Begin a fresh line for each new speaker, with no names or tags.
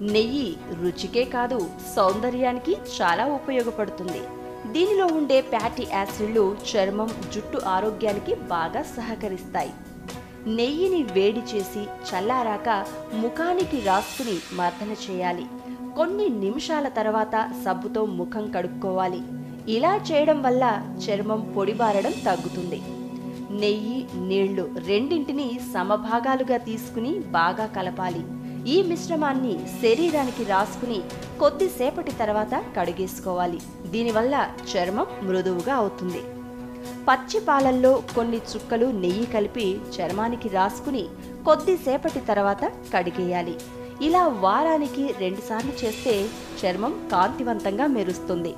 నెయ్యి రుచికే కాదు సౌందర్యానికి చాలా ఉపయోగపడుతుంది. దీనిలో ఉండే ప్యాటీ యాసిడ్లు చర్మం జుట్టు ఆరోగ్యానికి బాగా సహకరిస్తాయి. నెయ్యిని వేడి చేసి చల్లారాక ముఖానికి రాసుకుని మర్దన చేయాలి. కొన్ని నిమిషాల తర్వాత సబ్బుతో ముఖం కడుక్కోవాలి. ఇలా చేయడం వల్ల చర్మం పొడిబారడం తగ్గుతుంది. నెయ్యి నీళ్ళు రెండింటిని సమభాగాలుగా తీసుకుని బాగా కలపాలి. ఈ మిశ్రమాన్ని శరీరానికి రాసుకుని కొద్దిసేపటి తర్వాత కడిగేసుకోవాలి. దీనివల్ల చర్మం మృదువుగా అవుతుంది. పచ్చి పాలల్లో కొన్ని చుక్కలు నెయ్యి కలిపి చర్మానికి రాసుకుని కొద్దిసేపటి తర్వాత కడిగేయాలి. ఇలా వారానికి రెండుసార్లు చేస్తే చర్మం కాంతివంతంగా మెరుస్తుంది.